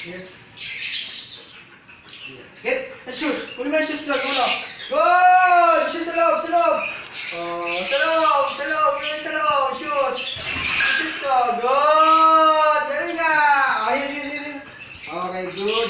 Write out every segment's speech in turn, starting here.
Here. Get, let's shoot. Kunin mo yung shoes doon, uno. Good! Shoes sa loob, sa loob. Oh, sa loob, sa loob, kunin sa loob. Shoes. Shoes ko. Good! Galing nga! Oh, here, here. Okay, good.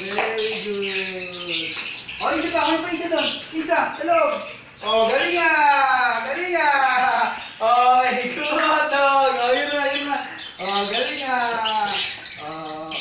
Very good. Oh, isa pa, kunin pa isa doon. Isa, sa loob. Oh, galing nga! Galing nga! Okay, good dog. Oh, yun na, yun na. Oh, galing nga.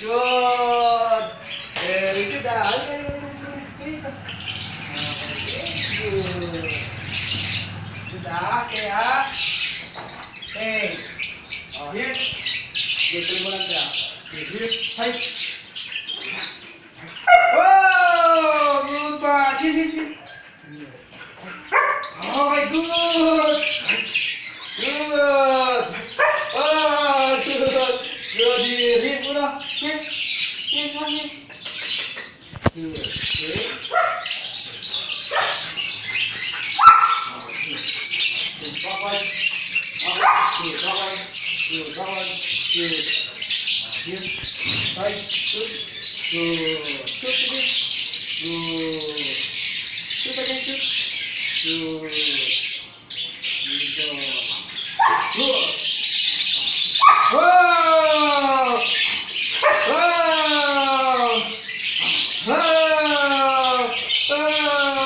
good. Very good. Very good. Sudah, ya. Hey. Oh, hit. Dia terima aja. Hit, hit. Wow, good. Hit, hit, hit. Oh, my good. Good. Tchau!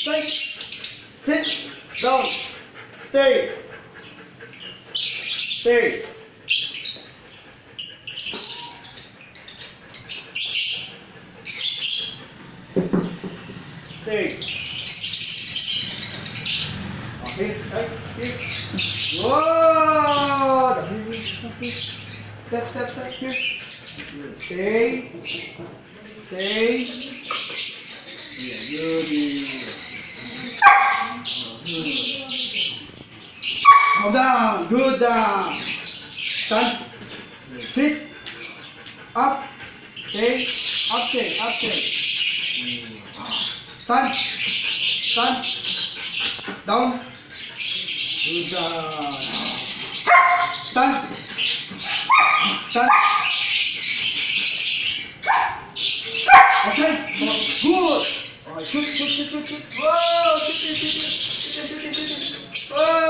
He's like, like, sit, down, stay, stay. Stay. Okay, right, here. Whoa! Step, step, step, here. Stay. Stay. Yeah, good. the stand, sit up, okay, up, okay, up, okay. down, sun, down, to the sun, sun. Okay, good. All right, good, good, good, good, good. Whoa, good, good, good, good, good, good, good, good, good. Whoa.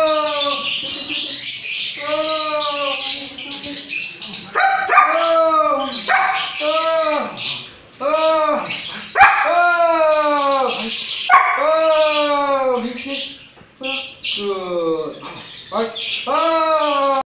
Vai.